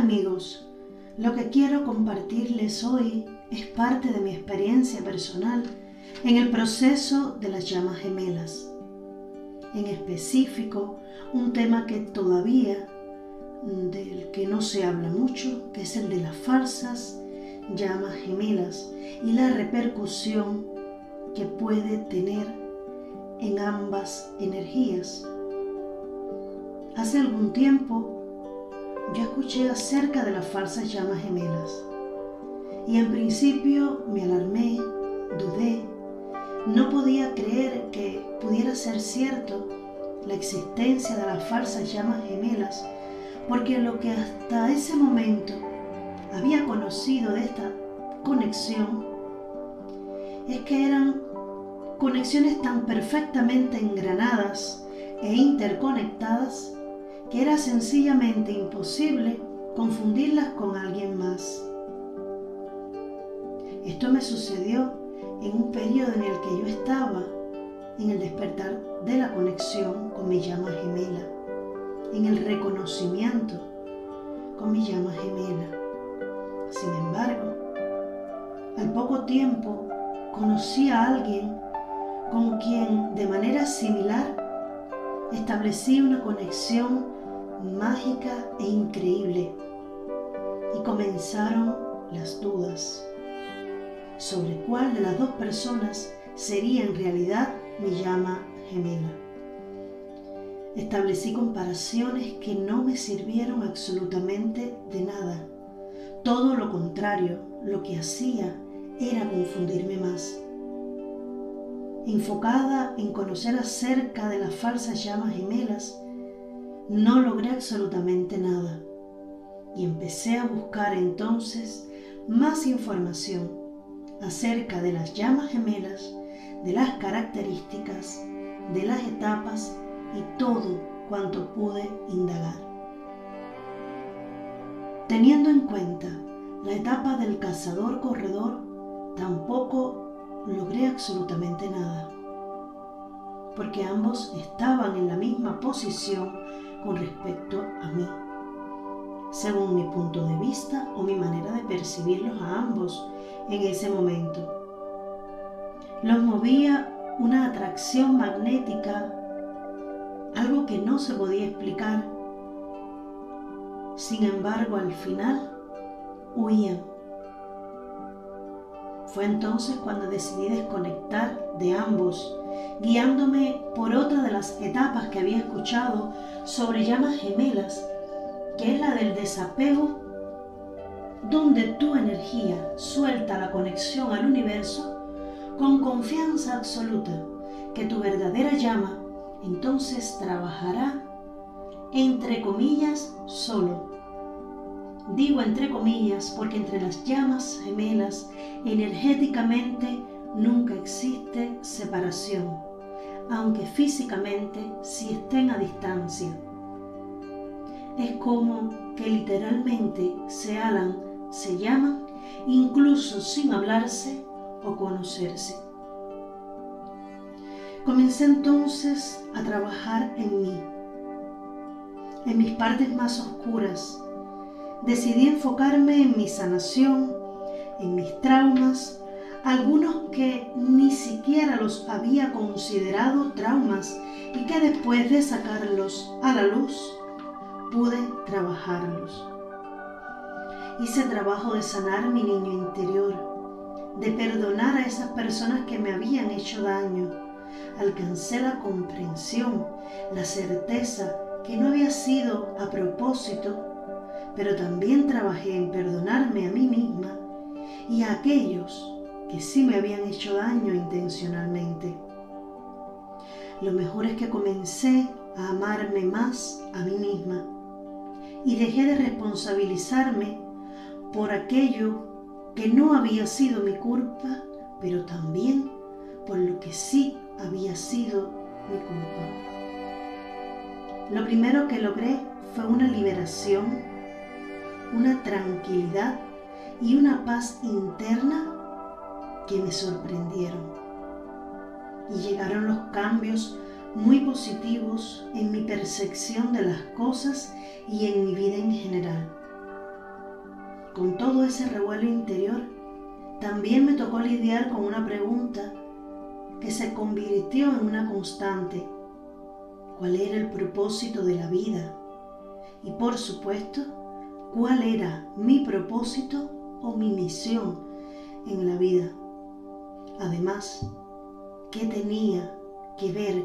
amigos, lo que quiero compartirles hoy es parte de mi experiencia personal en el proceso de las llamas gemelas. En específico, un tema que todavía del que no se habla mucho, que es el de las falsas llamas gemelas y la repercusión que puede tener en ambas energías. Hace algún tiempo yo escuché acerca de las falsas llamas gemelas. Y en principio me alarmé, dudé, no podía creer que pudiera ser cierto la existencia de las falsas llamas gemelas porque lo que hasta ese momento había conocido de esta conexión es que eran conexiones tan perfectamente engranadas e interconectadas que era sencillamente imposible confundirlas con alguien más. Esto me sucedió en un periodo en el que yo estaba en el despertar de la conexión con mi llama gemela, en el reconocimiento con mi llama gemela. Sin embargo, al poco tiempo conocí a alguien con quien de manera similar establecí una conexión mágica e increíble y comenzaron las dudas sobre cuál de las dos personas sería en realidad mi llama gemela. Establecí comparaciones que no me sirvieron absolutamente de nada. Todo lo contrario, lo que hacía era confundirme más. Enfocada en conocer acerca de las falsas llamas gemelas, no logré absolutamente nada y empecé a buscar entonces más información acerca de las llamas gemelas, de las características, de las etapas y todo cuanto pude indagar. Teniendo en cuenta la etapa del cazador-corredor, tampoco logré absolutamente nada, porque ambos estaban en la misma posición con respecto a mí, según mi punto de vista o mi manera de percibirlos a ambos en ese momento. Los movía una atracción magnética, algo que no se podía explicar. Sin embargo, al final huían. Fue entonces cuando decidí desconectar de ambos guiándome por otra de las etapas que había escuchado sobre llamas gemelas, que es la del desapego, donde tu energía suelta la conexión al universo con confianza absoluta que tu verdadera llama entonces trabajará entre comillas solo. Digo entre comillas porque entre las llamas gemelas energéticamente nunca existe separación, aunque físicamente sí estén a distancia. Es como que literalmente se alan, se llaman, incluso sin hablarse o conocerse. Comencé entonces a trabajar en mí, en mis partes más oscuras. Decidí enfocarme en mi sanación, en mis traumas, algunos que ni siquiera los había considerado traumas y que después de sacarlos a la luz pude trabajarlos. Hice trabajo de sanar mi niño interior, de perdonar a esas personas que me habían hecho daño. Alcancé la comprensión, la certeza que no había sido a propósito, pero también trabajé en perdonarme a mí misma y a aquellos que sí me habían hecho daño intencionalmente. Lo mejor es que comencé a amarme más a mí misma y dejé de responsabilizarme por aquello que no había sido mi culpa, pero también por lo que sí había sido mi culpa. Lo primero que logré fue una liberación, una tranquilidad y una paz interna que me sorprendieron. Y llegaron los cambios muy positivos en mi percepción de las cosas y en mi vida en general. con todo ese revuelo interior, también me tocó lidiar con una pregunta que se convirtió en una constante. ¿Cuál era el propósito de la vida? Y por supuesto, ¿cuál era mi propósito o mi misión en la vida? Además, ¿qué tenía que ver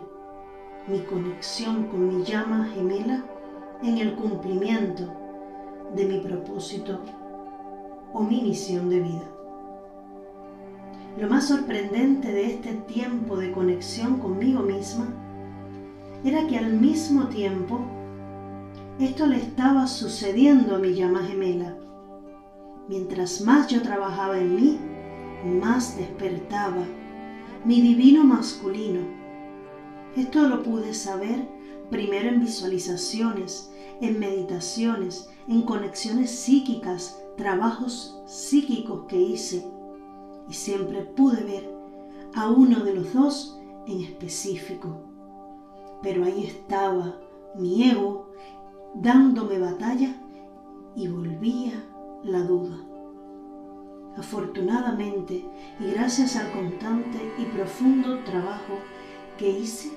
mi conexión con mi llama gemela en el cumplimiento de mi propósito o mi misión de vida? Lo más sorprendente de este tiempo de conexión conmigo misma era que al mismo tiempo esto le estaba sucediendo a mi llama gemela. Mientras más yo trabajaba en mí, más despertaba mi divino masculino. Esto lo pude saber primero en visualizaciones, en meditaciones, en conexiones psíquicas, trabajos psíquicos que hice y siempre pude ver a uno de los dos en específico. Pero ahí estaba mi ego dándome batalla y volvía la duda. Afortunadamente y gracias al constante y profundo trabajo que hice,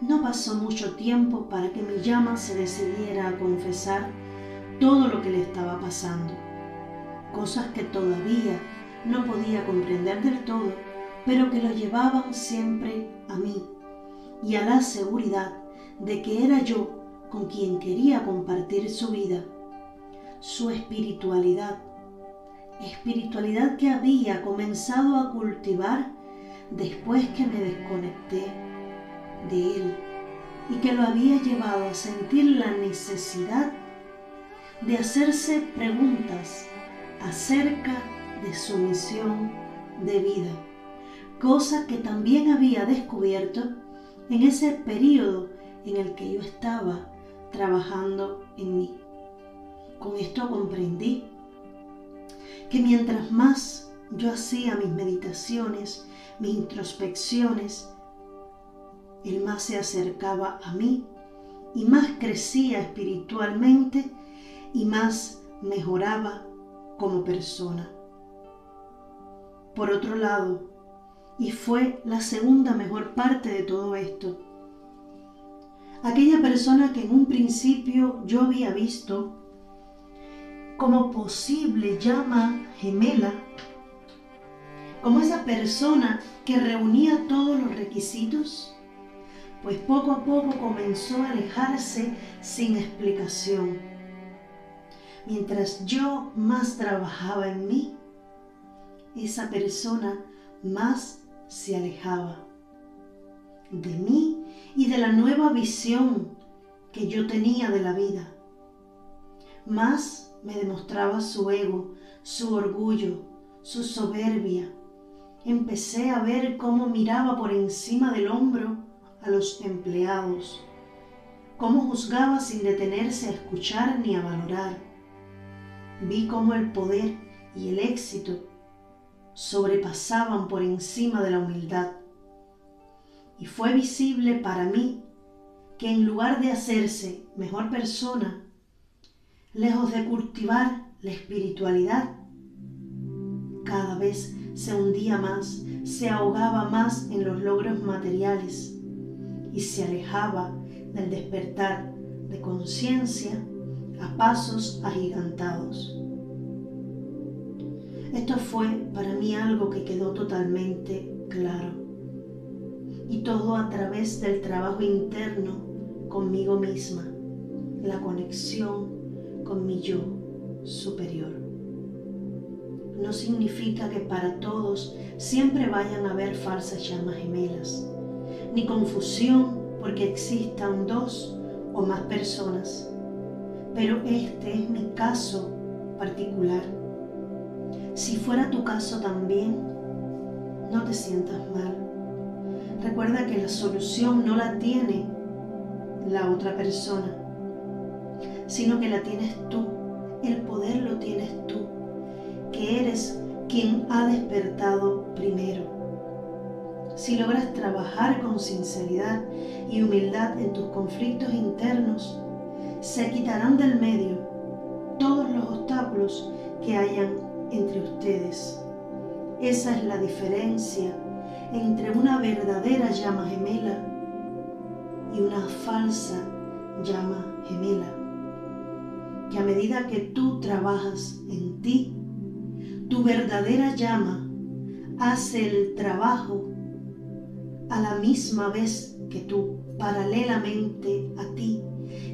no pasó mucho tiempo para que mi llama se decidiera a confesar todo lo que le estaba pasando, cosas que todavía no podía comprender del todo, pero que lo llevaban siempre a mí y a la seguridad de que era yo con quien quería compartir su vida, su espiritualidad, espiritualidad que había comenzado a cultivar después que me desconecté de él y que lo había llevado a sentir la necesidad de hacerse preguntas acerca de su misión de vida, cosa que también había descubierto en ese periodo en el que yo estaba trabajando en mí. Con esto comprendí que mientras más yo hacía mis meditaciones, mis introspecciones, él más se acercaba a mí y más crecía espiritualmente y más mejoraba como persona. Por otro lado, y fue la segunda mejor parte de todo esto, aquella persona que en un principio yo había visto como posible llama gemela, como esa persona que reunía todos los requisitos, pues poco a poco comenzó a alejarse sin explicación. Mientras yo más trabajaba en mí, esa persona más se alejaba de mí y de la nueva visión que yo tenía de la vida. Más me demostraba su ego, su orgullo, su soberbia. Empecé a ver cómo miraba por encima del hombro a los empleados, cómo juzgaba sin detenerse a escuchar ni a valorar. Vi cómo el poder y el éxito sobrepasaban por encima de la humildad. Y fue visible para mí que en lugar de hacerse mejor persona, lejos de cultivar la espiritualidad, cada vez se hundía más, se ahogaba más en los logros materiales y se alejaba del despertar de conciencia a pasos agigantados. Esto fue para mí algo que quedó totalmente claro. Y todo a través del trabajo interno conmigo misma, la conexión con mi yo superior. No significa que para todos siempre vayan a haber falsas llamas gemelas, ni confusión porque existan dos o más personas. Pero este es mi caso particular si fuera tu caso también, no te sientas mal. Recuerda que la solución no la tiene la otra persona, sino que la tienes tú. El poder lo tienes tú, que eres quien ha despertado primero. Si logras trabajar con sinceridad y humildad en tus conflictos internos, se quitarán del medio todos los obstáculos que hayan entre ustedes. Esa es la diferencia entre una verdadera llama gemela y una falsa llama gemela. Que a medida que tú trabajas en ti, tu verdadera llama hace el trabajo a la misma vez que tú, paralelamente a ti,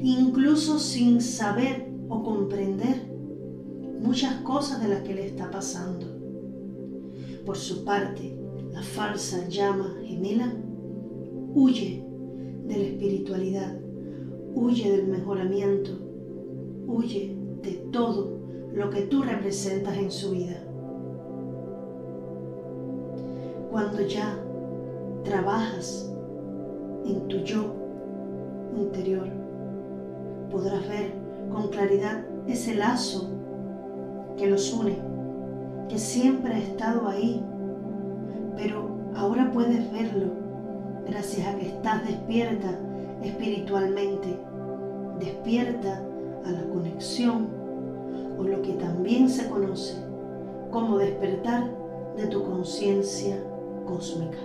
incluso sin saber o comprender muchas cosas de las que le está pasando. Por su parte, la falsa llama gemela huye de la espiritualidad, huye del mejoramiento, huye de todo lo que tú representas en su vida. Cuando ya trabajas en tu yo interior, podrás ver con claridad ese lazo que los une, que siempre ha estado ahí, pero ahora puedes verlo gracias a que estás despierta espiritualmente, despierta a la conexión o lo que también se conoce como despertar de tu conciencia cósmica.